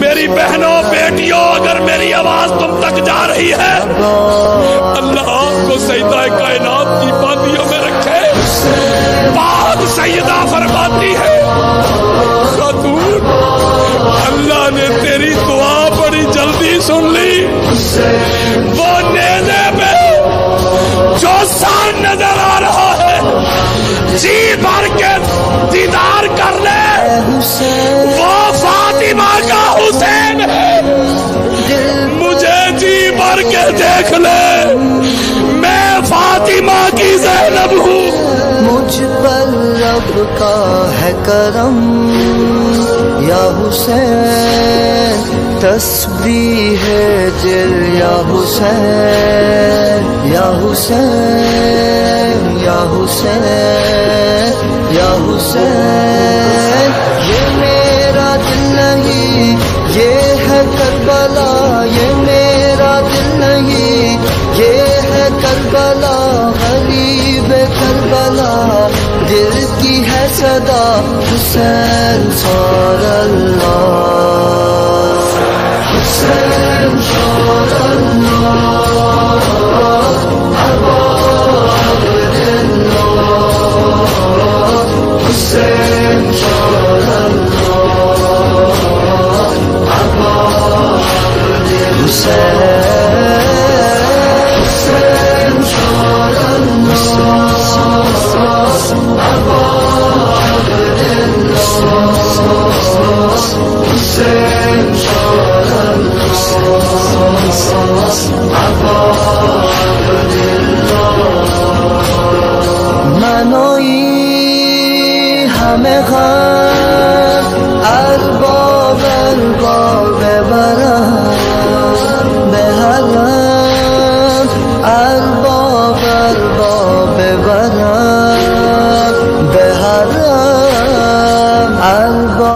میری بہنوں، بیٹیوں، اگر میری آواز تم تک جا رہی ہے، اللہ آپ کو سیدہ کائنات کی پادیوں میں رکھے۔ پاک سیدہ فرماتی ہے۔ خاتون، اللہ نے تیری دعا بڑی جلدی سن لی۔ وہ نیزے پہ جو سان نظر آ رہا ہے جی بھر کے دیدار کر لے۔ جی بھر کے دیکھ لے۔ میں فاطمہ کی زینب ہوں۔ مجھ پر رب کا ہے کرم۔ یا حسین، تسبیح ہے دل یا حسین یا حسین یا حسین یا حسین۔ یہ میرا دل نہیں، یہ ہے کربلا۔ کربلا غریب کربلا دل کی ہے صدا حسین سور اللہ۔ حسین سور اللہ۔ حسین حسین همه ارباب